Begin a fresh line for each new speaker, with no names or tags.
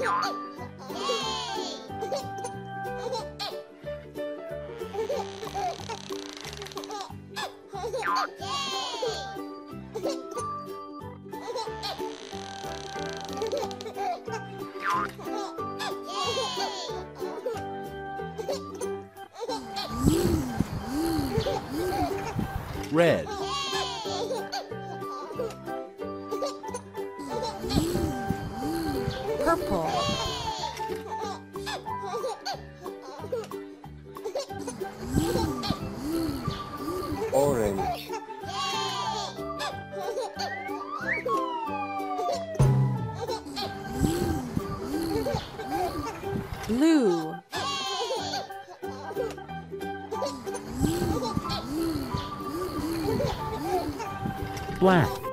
Yay! Red.
Purple.
Orange.
Blue.
Black.